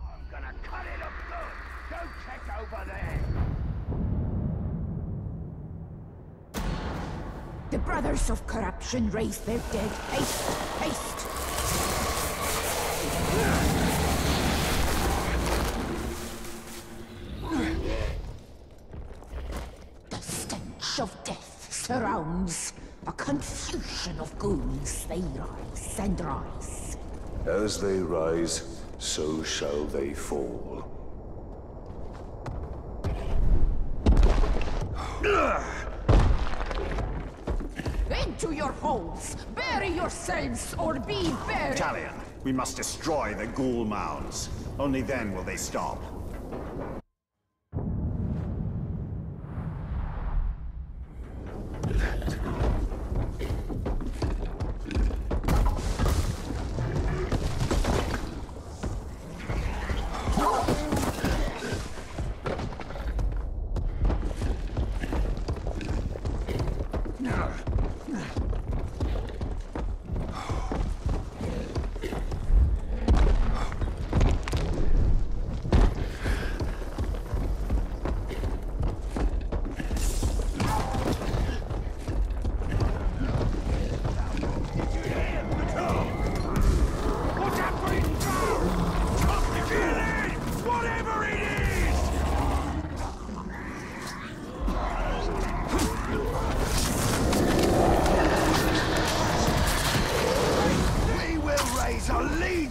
I'm gonna cut it up good. Go check over there. The brothers of corruption raise their dead. Haste! Haste! The stench of death surrounds. A confusion of goons. They rise and rise. As they rise, so shall they fall. Into your holes! Bury yourselves or be buried! Talion, we must destroy the ghoul mounds. Only then will they stop. Watch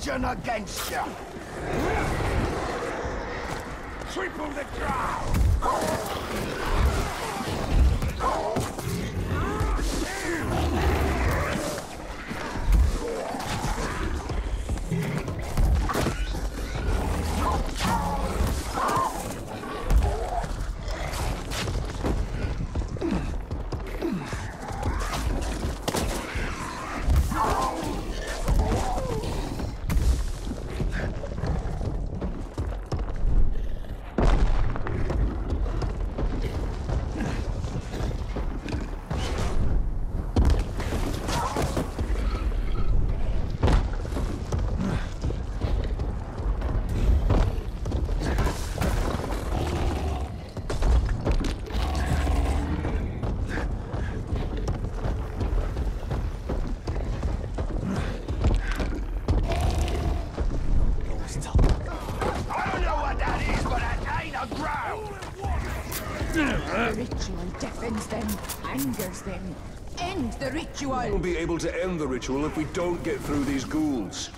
legion against you! Triple the drown! The ritual deafens them, angers them. End the ritual! We'll be able to end the ritual if we don't get through these ghouls.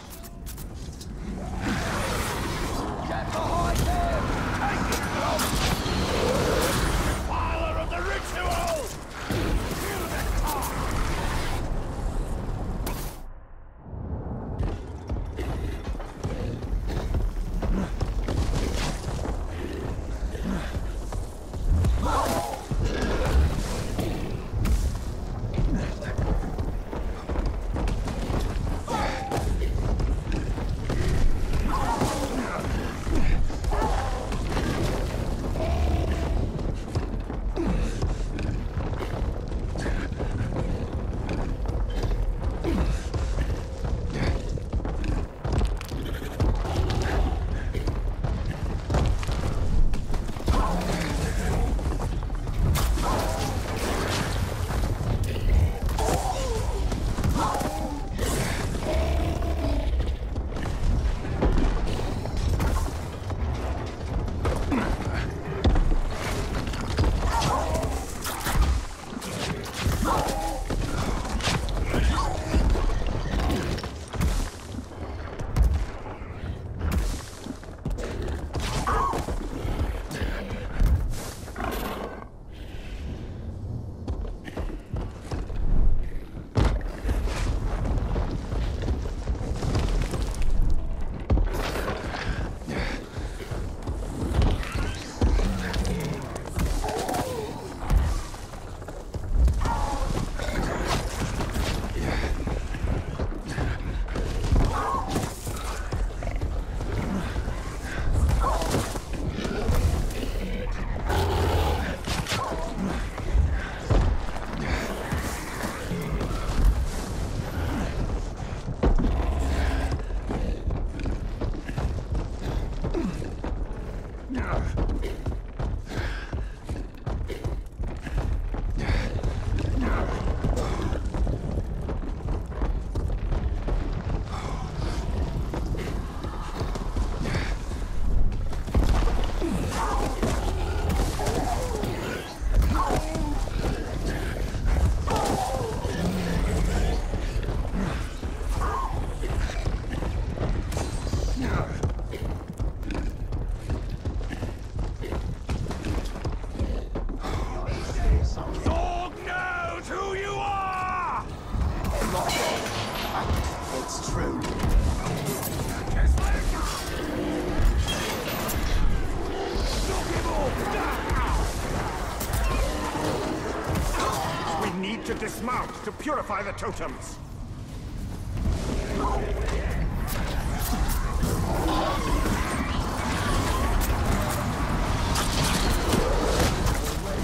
To purify the totems.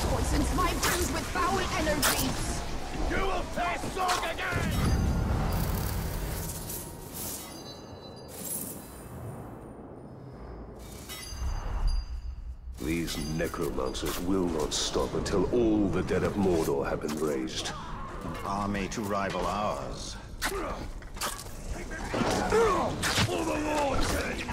Poisons my brains with foul energies. You will face Zog again! These necromancers will not stop until all the dead of Mordor have been raised. Army to rival ours. For the Lord's sake!